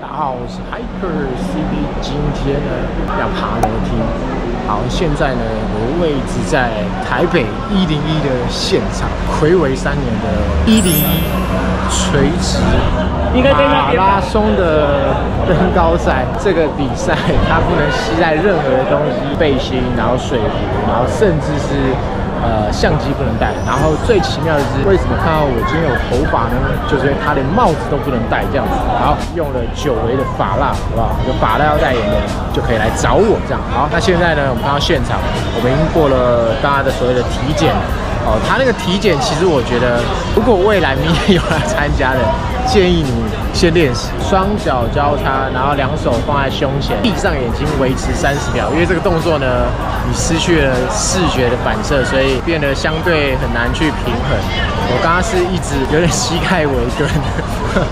大家好我是 hiker cb 今天呢要爬楼梯。好现在呢我位置在台北一零一的现场魁违三年的一零一垂直马拉松的登高赛。这个比赛它不能携带任何的东西背心然后水壶然后甚至是呃，相机不能戴，然后最奇妙的是，为什么看到我今天有头发呢？就是因为他连帽子都不能戴这样子，然后用了久违的发蜡，好不好？有发蜡要代言的就可以来找我这样。好，那现在呢，我们看到现场，我们已经过了大家的所谓的体检。哦，他那个体检，其实我觉得，如果未来明年有来参加的，建议你先练习双脚交叉，然后两手放在胸前，闭上眼睛维持三十秒。因为这个动作呢，你失去了视觉的反射，所以变得相对很难去平衡。我刚刚是一直有点膝盖围蹲，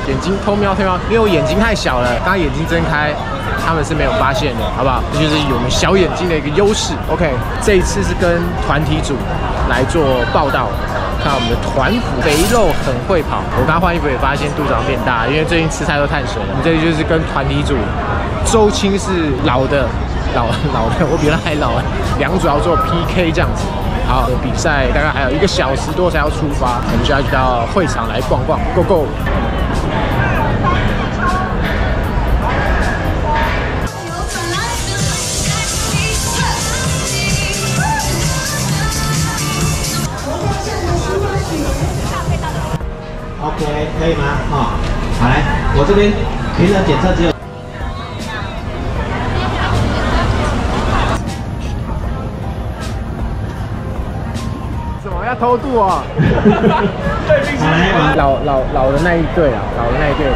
眼睛偷瞄偷瞄，因为我眼睛太小了，刚刚眼睛睁开。他们是没有发现的，好不好？这就是我们小眼睛的一个优势。OK，这一次是跟团体组来做报道，看我们的团服肥肉很会跑。我刚换衣服也发现肚子变大，因为最近吃菜都碳水了。我们这就是跟团体组，周青是老的，老老的，我比他还老。两组要做 PK 这样子。好，比赛大概还有一个小时多才要出发，我们就要去到会场来逛逛，Go。Go go！OK，可以吗？好，好来，我这边平常检测只有。什么要偷渡啊？老老老的那一队啊，老的那一队，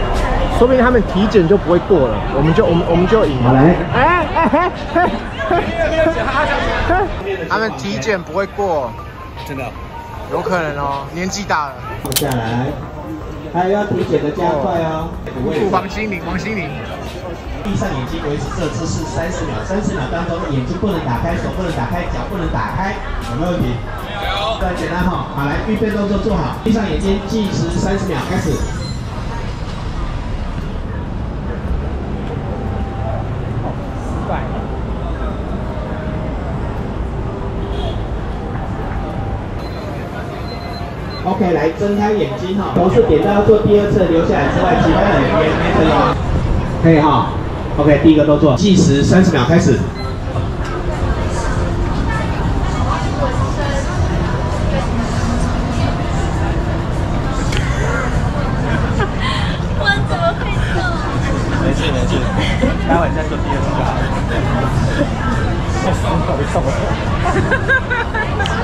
说不定他们体检就不会过了，我们就我们我们就赢了。来，哎哎哎，他们体检不会过，真的。有可能哦，年纪大了。放下来，还有要体检的加快哦。王心凌，王心凌。闭上眼睛维持这姿势三十秒，三十秒当中眼睛不能打开，手不能打开，脚不能打开，有没有问题？有。再简单哈，好来，预备动作做好，闭上眼睛计时三十秒，开始。OK，来睁开眼睛哈，同时点到要做第二次留下来之外，其他的也没可以。可以哈，OK，第一个动作计时三十秒开始。我怎么会动？没事没事，待会再做第二次就好。了。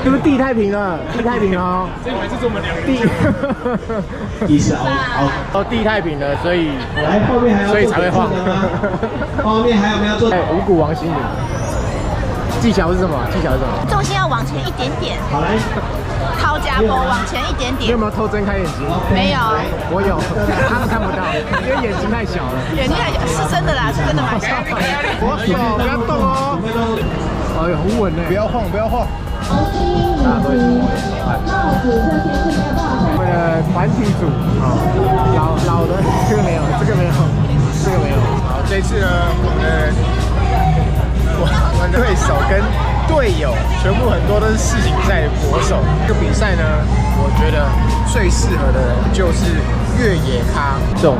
是不是地太平了？地太平哦，这还是我们两个地，意思哦哦，地太平了，所以来后面还要所以才会晃。后面还有没有做？哎，五谷王心凌，技巧是什么？技巧是什么？重心要往前一点点。好来，掏家波往前一点点。你有没有偷睁开眼睛？没有，我有，他们看不到，因为眼睛太小了。眼睛太小，是真的啦，是真的蛮小。我手不要动哦。哎呦，很稳呢，不要晃，不要晃。大家都喜欢。我们的团体组，好，老老的这个没有，这个没有，这个没有。好，这次呢，我们的我们的对手跟队友全部很多都是世锦赛的国手。这个比赛呢，我觉得最适合的人就是越野咖这种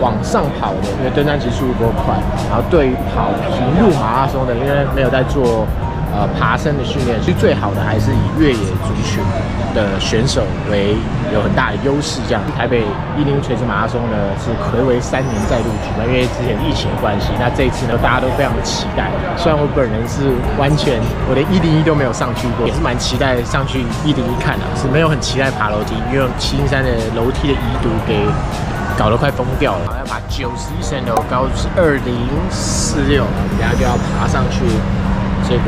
往上跑的，因为登山极速度够快。然后对于跑平路马拉松的，因为没有在做。呃，爬升的训练，其实最好的还是以越野族群的选手为有很大的优势。这样，台北一零垂直马拉松呢是暌违三年再度举办，因为之前疫情的关系。那这一次呢，大家都非常的期待。虽然我本人是完全我连一零一都没有上去过，也是蛮期待上去一零一看的，是没有很期待爬楼梯，因为七星山的楼梯的遗毒给搞得快疯掉了。要爬九十一层楼高是二零四六，等下就要爬上去。这个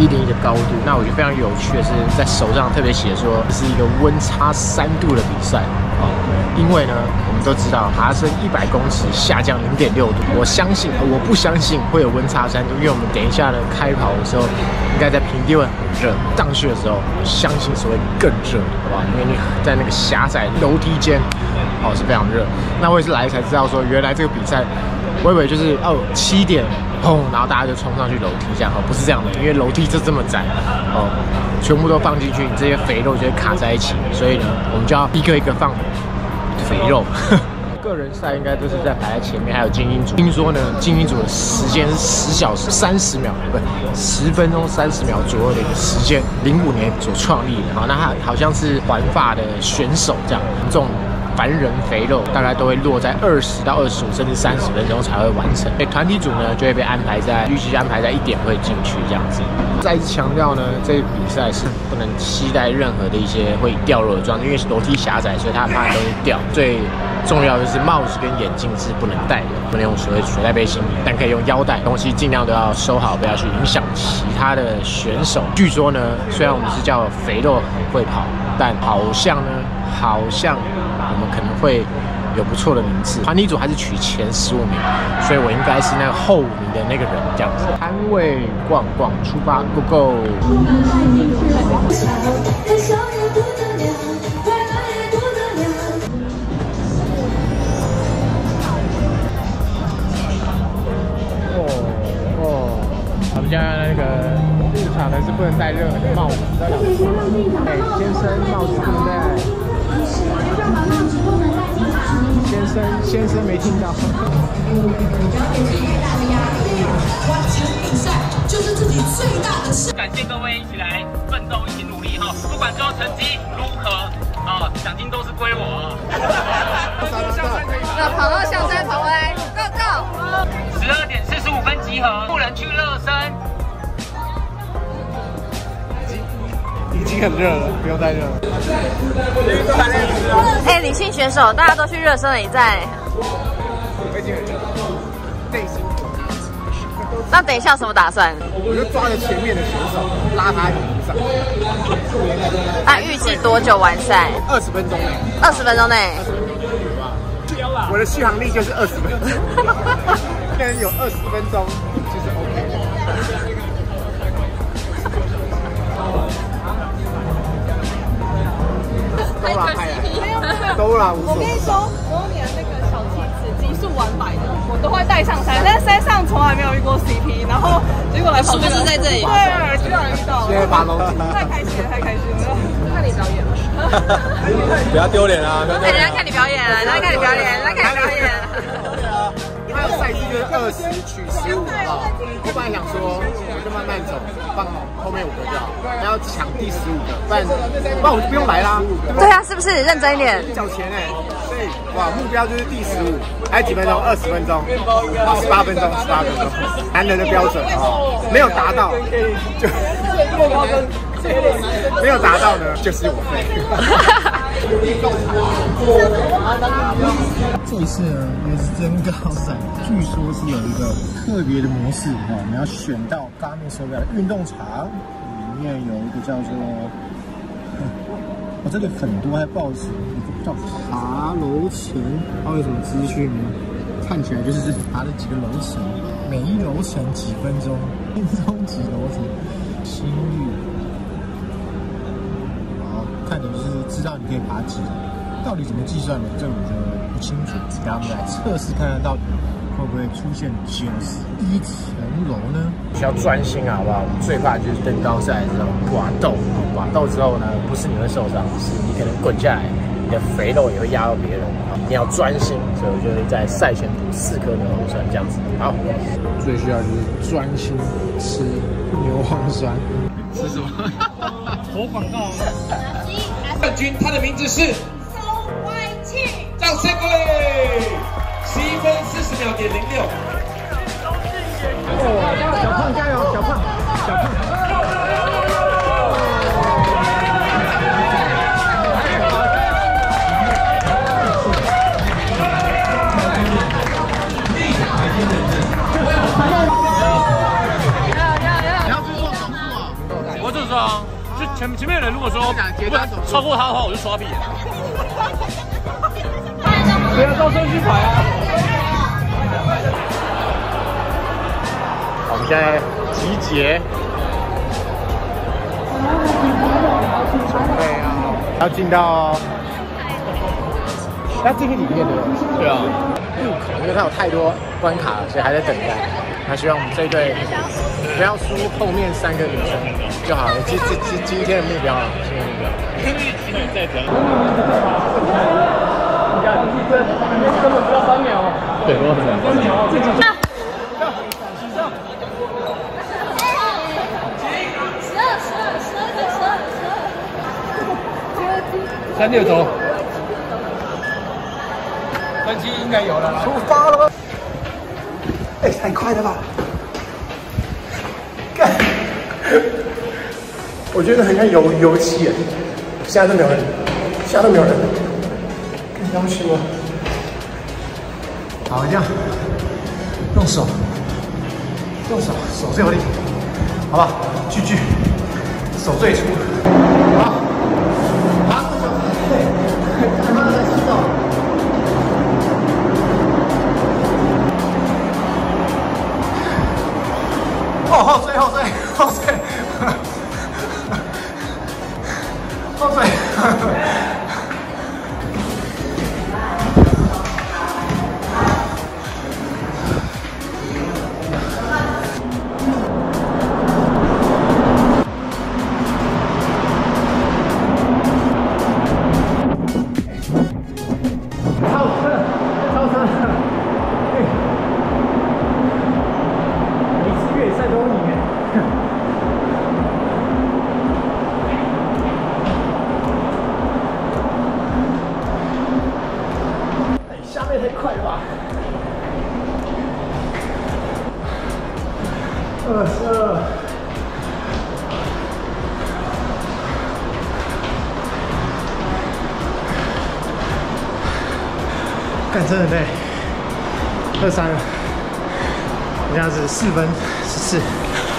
一零一的高度，那我觉得非常有趣的是，在手上特别写说，这是一个温差三度的比赛啊。因为呢，我们都知道爬升一百公尺下降零点六度，我相信，我不相信会有温差三度，因为我们等一下呢开跑的时候，应该在平地会很热，上去的时候，相信所会更热，好吧？因为你在那个狭窄楼梯间，哦是非常热。那我也是来才知道说，原来这个比赛，我以为就是哦七点。砰，然后大家就冲上去楼梯这样哦，不是这样的，因为楼梯就这么窄哦，全部都放进去，你这些肥肉就会卡在一起，所以呢，我们就要一个一个放肥肉。个人赛应该都是在排在前面，还有精英组。听说呢，精英组的时间是十小时三十秒，不，十分钟三十秒左右的一个时间，零五年所创立的。好，那他好像是环法的选手这样，这种。凡人肥肉大概都会落在二十到二十五甚至三十分钟才会完成。哎，团体组呢就会被安排在预计安排在一点会进去这样子。再次强调呢，这个比赛是不能期待任何的一些会掉落的状态，因为楼梯狭窄，所以它怕东西掉。最重要的是帽子跟眼镜是不能戴的，不能用所谓水袋背心，但可以用腰带。东西尽量都要收好，不要去影响其他的选手。据说呢，虽然我们是叫肥肉很会跑，但好像呢，好像。我们可能会有不错的名次，团体组还是取前十五名，所以我应该是那个后五名的那个人这样子。摊位逛逛，出发，Go Go！的是不能戴任何的帽子，哎，先生，帽子不能戴。先生，先生没听到。完成比赛就是自己最大的事。感谢各位一起来奋斗，一起努力哈！不管最后成绩如何，啊，奖金都是归我。那跑到象山跑回来，Go Go！十二点四十五分集合，很热了，不用再热了。哎，李信选手，大家都去热身了，你在？我已经很热，内心。那等一下什么打算？我就抓着前面的选手，拉他上。那预计多久完赛？二十分钟内。二十分钟内。我的续航力就是二十分钟。现在有二十分钟，就是 OK。都啦，我跟你说，我有你的那个小妻子，极速完百的，我都会带上山，但是山上从来没有遇过 CP，然后结果来跑，是不是在这里？对，居然遇到，现在发东，太开心了，太开心了，看你表演了，不要丢脸啊！人家看你表演，人家看你表演，人家看你表演。还有赛季就是二十取十五号，我本来想说我就慢慢走，放后面五个就好，还要抢第十五个，不然不然我就不用来啦。对啊，是不是认真一点？缴钱哎，所以哇，目标就是第十五，还有几分钟？二十分钟，十八分钟，十八分钟，男人的标准啊，没有达到就没有达到呢，就是我费。这一次呢，也是真高赛，据说是有一个特别的模式哈，我们要选到刚面手表的运动场里面有一个叫做，我 这里很多还报纸，叫爬楼层，它有什么资讯呢？看起来就是爬了几个楼层，每一楼层几分钟，分钟几楼层，心率。看起来就是知道你可以爬几楼，到底怎么计算的，这我就清楚。然后我们来测试看看到底会不会出现九十一层楼呢？需要专心啊，好不好？最怕就是登高赛这种瓦豆，瓦豆之后呢，不是你会受伤，是你可能滚下来，你的肥肉也会压到别人。你要专心，所以我就会在赛前补四颗牛磺酸这样子。好，最需要就是专心吃牛磺酸。吃什么？投广告。冠军，他的名字是庆，掌声鼓励！七分四十秒点零六。小胖加油，小胖，小胖。前前面的人如果说不超过他的话，我就刷币。不要到时候去排啊！我们现在集结，准备啊，要进到要进去里面的，对啊，入口，因为它有太多关卡了，所以还在等待。他希望我们这一队不要输后面三个女生就好了。今今今今天的目标啊，今天的目标。根本不到三秒。对，不到三秒。自己十二十二十二个十二十二，三六走。分机应该有了，出发了吗？哎，太快了吧！干，我觉得很像油油漆耶，现在都没有人，现在都没有人，更要求啊！好，这样，用手，用手，手最有力，好吧？聚聚，手最粗，好，好，对，他妈的洗澡。哦，后追后追四分十四。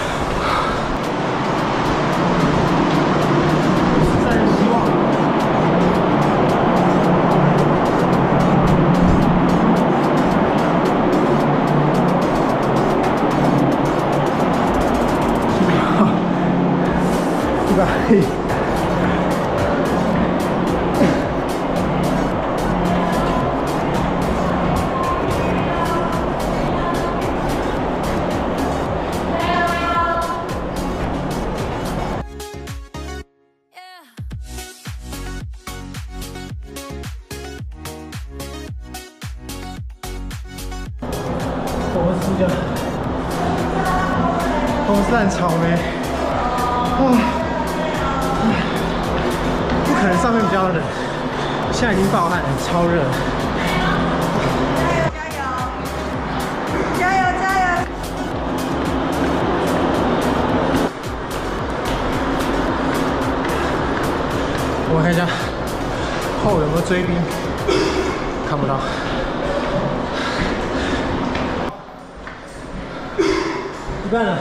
我们是这样，我们是烂草莓，啊，不可能上面比较冷，现在已经暴汗了，超热。加油加油！我看一下后有没有追兵，看不到。一半了，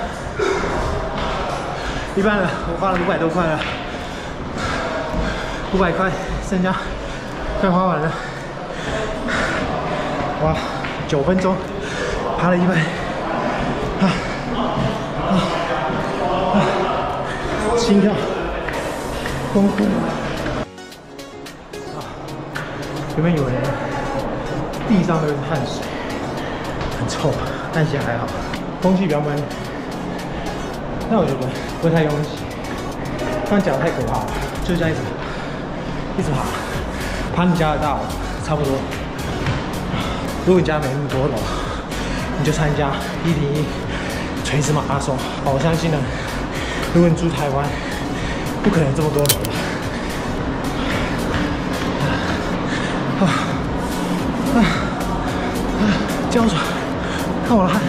一半了，我花了五百多块了，五百块，剩下快花完了。哇，九分钟爬了一半，啊啊啊！心跳疯狂。前面有人，地上都是汗水，很臭，但其实还好，空气比较闷。但我觉得不太拥挤，这样讲太可怕了，就这样一直，一直爬，爬你家的大楼差不多。如果你家没那么？多楼，你就参加一零一垂直马拉松。我相信呢，如果你住台湾，不可能这么？多楼的。啊啊啊！胶水，看我的汗，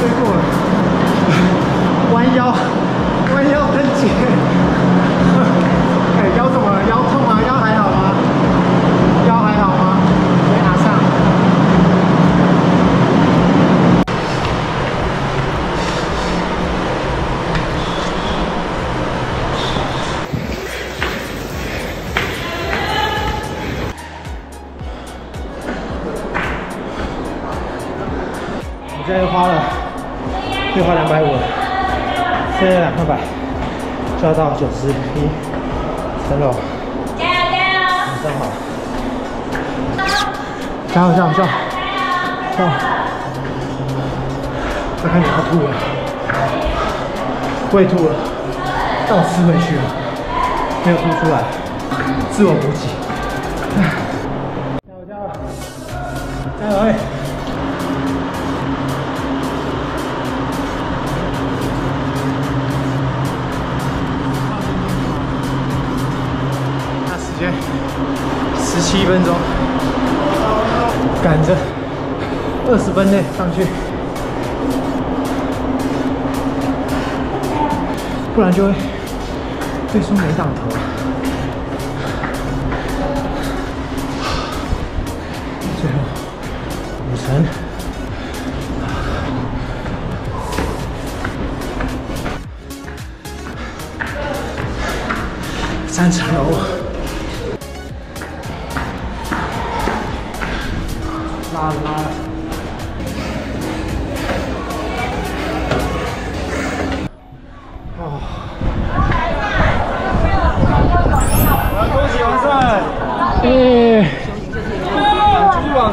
老婆婆追过了，弯腰弯腰跟姐，九十一。三六。加油加油！晚上好。加油加油加油！加油！我看你要吐了，胃吐了，但我吃回去了，没有吐出来，自我补给。唉十分内上去，不然就会被说没档头。最后五层，三层楼。拉拉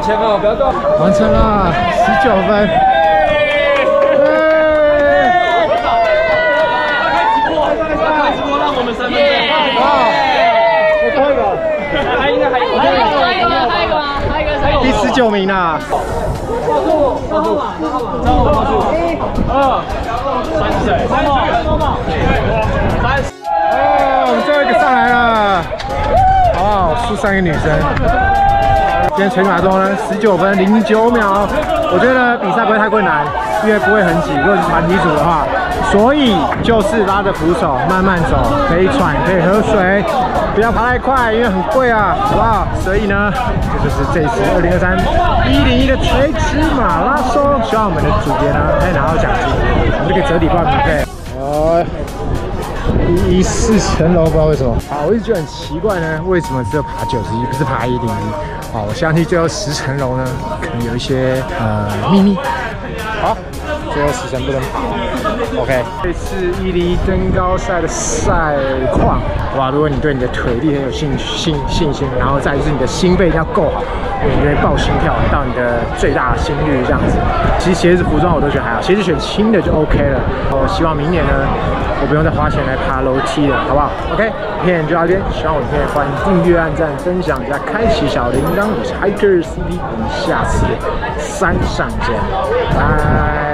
完成了，十九分。耶！开直播，开直播，让我们三分钟。好，我最后一个，还应该还有，还有一个，还有一个，还有一个，还有一个，还有第十九名啊。二，三四，三十，三十。哦，我们最后一个上来了，好不好？输三个女生。今天全马中呢，十九分零九秒，我觉得比赛不会太困难，因为不会很挤。如果是团体组的话，所以就是拉着扶手慢慢走，可以喘，可以喝水，不要爬太快，因为很贵啊，好不好？所以呢，这就是这次二零二三一零一的垂直马拉松，希望我们的主角呢可以拿到奖金，我们就可以折抵报名费。哦。一一四层楼，不知道为什么。好，我一直觉得很奇怪呢，为什么只有爬九十一，不是爬一零一？好，我相信最后十层楼呢，可能有一些呃秘密。最后十层不能跑。OK，这次伊犁登高赛的赛况，哇！如果你对你的腿力很有信信信心，然后再就是你的心肺一定要够好，你会爆心跳到你的最大心率这样子。其实鞋子服装我都觉得还好，鞋子选轻的就 OK 了。我希望明年呢。我不用再花钱来爬楼梯了，好不好？OK，影片就到这边，喜欢我影片欢迎订阅、按赞、分享加开启小铃铛。我是 Hiker CP，我们下次山上见，拜。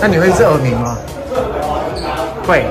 那你会热耳鸣吗？会。